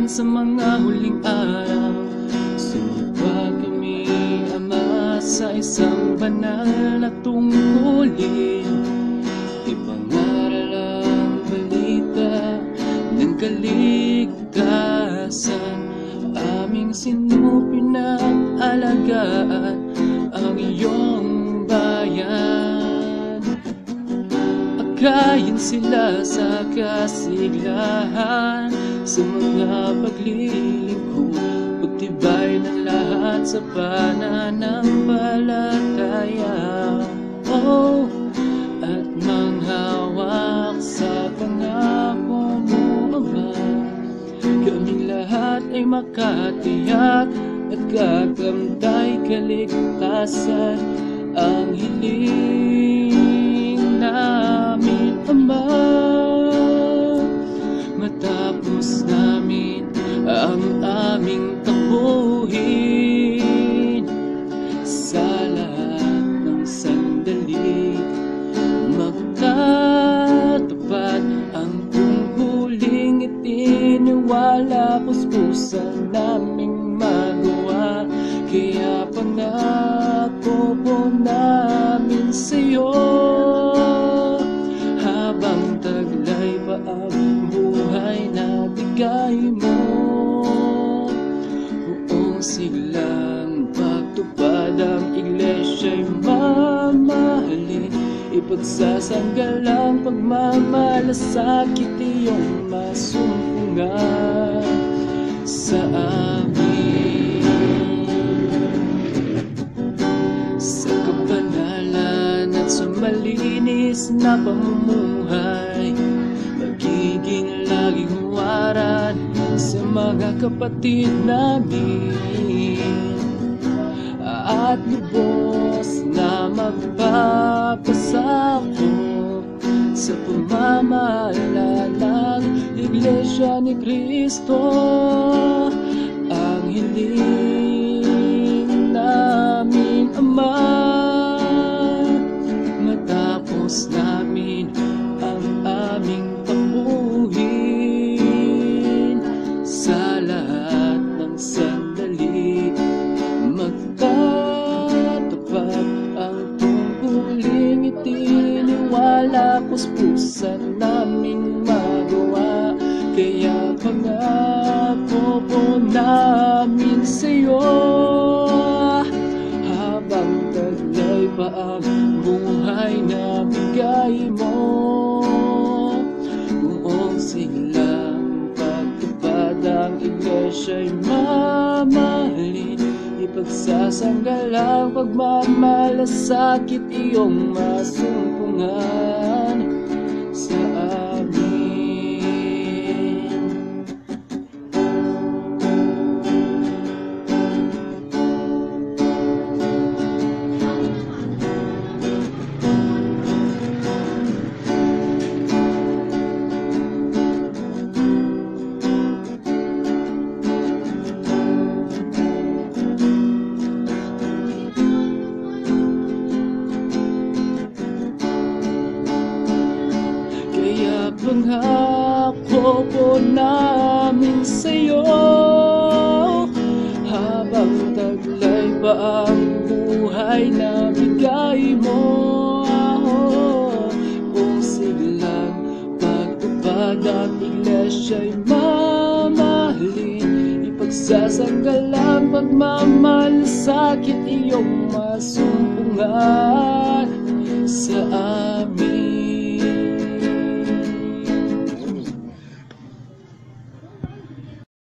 natin sa mga huling araw. Sumibag kami, Ama, sa isang banal na tungkulin. Ipangaral ang balita ng kaligtasan. Aming sinupinag-alagaan ang iyong Akayin sila sa kasiglahan Sa mga paglilingkod Pagtibay ng lahat sa pananampalataya Oh, at manghawak sa pangako mo, Ama Kaming lahat ay makatiyak At gagamtay kaligtasan Ang hiling naming magawa. Kaya pangako po namin sa'yo Habang taglay pa ang buhay na bigay mo Buong siglang pagtupad ang iglesia'y mamahalin. Ipagsasanggal ang pagmamalasakit iyong masumpungan sa amin. Sa kabanalan at sa malinis na pamumuhay Magiging laging huwaran sa mga kapatid namin. At lubos na magpapasakop Sa pamamahala ng Iglesia ni Cristo Ang hiling namin, Ama. Matapos namin ang aming tabuhin Sa lahat ng sandali Magtatapat ang tungkuling itiniwala Puspusan naming magawa Kaya pangako po namin sa'yo. Habang taglay pa ang buhay na bigay mo Buong siglang pagtupad ang iglesia'y mamahalin Ipagsasanggal ang pagmamalasakit iyong masumpungan Kaya pangako po namin sa'yo Habang taglay pa ang buhay na bigay mo. Kung siglang pagtupad ang iglesia'y mamahalin Ipagsasanggal ang pagmamalasakit iyong masumpungan